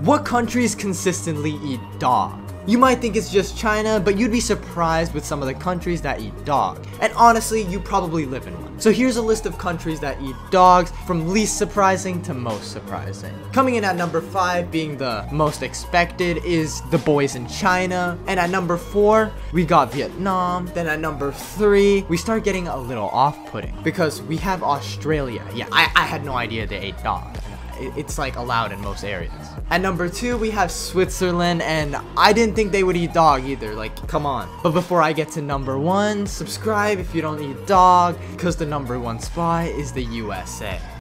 What countries consistently eat dog? You might think it's just China, but you'd be surprised with some of the countries that eat dog. And honestly, you probably live in one. So here's a list of countries that eat dogs, from least surprising to most surprising. Coming in at number 5, being the most expected, is the boys in China. And at number 4, we got Vietnam. Then at number 3, we start getting a little off-putting. Because we have Australia. Yeah, I, I had no idea they ate dog it's like allowed in most areas. At number two, we have Switzerland, and I didn't think they would eat dog either, like, come on. But before I get to number one, subscribe if you don't eat dog, because the number one spot is the USA.